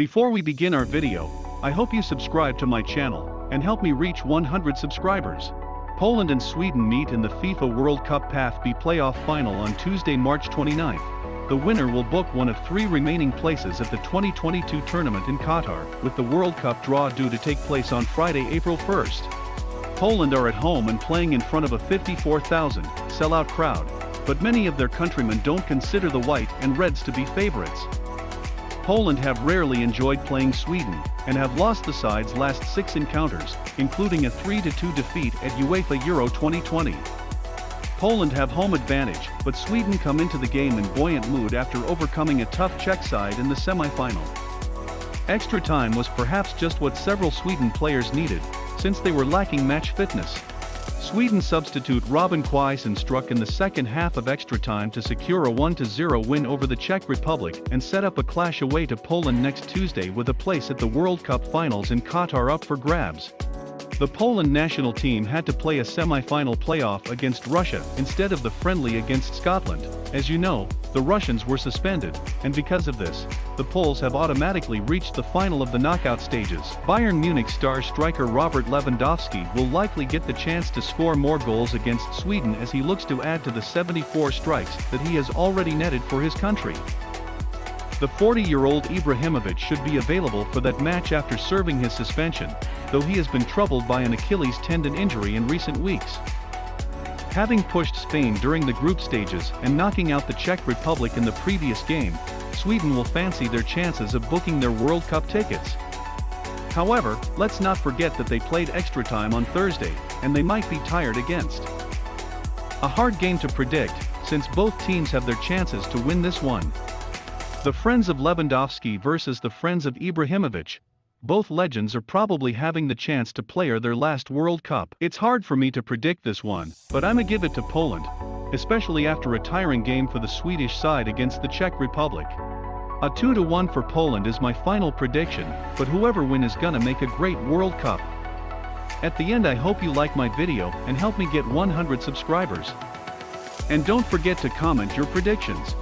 Before we begin our video, I hope you subscribe to my channel, and help me reach 100 subscribers. Poland and Sweden meet in the FIFA World Cup Path B playoff final on Tuesday, March 29th. The winner will book one of three remaining places at the 2022 tournament in Qatar, with the World Cup draw due to take place on Friday, April 1st. Poland are at home and playing in front of a 54,000 sellout crowd, but many of their countrymen don't consider the white and reds to be favorites. Poland have rarely enjoyed playing Sweden, and have lost the side's last six encounters, including a 3-2 defeat at UEFA Euro 2020. Poland have home advantage, but Sweden come into the game in buoyant mood after overcoming a tough Czech side in the semi-final. Extra time was perhaps just what several Sweden players needed, since they were lacking match fitness. Sweden substitute Robin Quaison struck in the second half of extra time to secure a 1-0 win over the Czech Republic and set up a clash away to Poland next Tuesday with a place at the World Cup finals in Qatar up for grabs. The Poland national team had to play a semi-final playoff against Russia instead of the friendly against Scotland. As you know, the Russians were suspended, and because of this, the Poles have automatically reached the final of the knockout stages. Bayern Munich star striker Robert Lewandowski will likely get the chance to score more goals against Sweden as he looks to add to the 74 strikes that he has already netted for his country. The 40-year-old Ibrahimovic should be available for that match after serving his suspension, though he has been troubled by an Achilles tendon injury in recent weeks. Having pushed Spain during the group stages and knocking out the Czech Republic in the previous game, Sweden will fancy their chances of booking their World Cup tickets. However, let's not forget that they played extra time on Thursday, and they might be tired against. A hard game to predict, since both teams have their chances to win this one. The friends of Lewandowski versus the friends of Ibrahimovic. Both legends are probably having the chance to play their last World Cup. It's hard for me to predict this one, but I'ma give it to Poland, especially after a tiring game for the Swedish side against the Czech Republic. A 2-1 for Poland is my final prediction, but whoever win is gonna make a great World Cup. At the end I hope you like my video and help me get 100 subscribers. And don't forget to comment your predictions.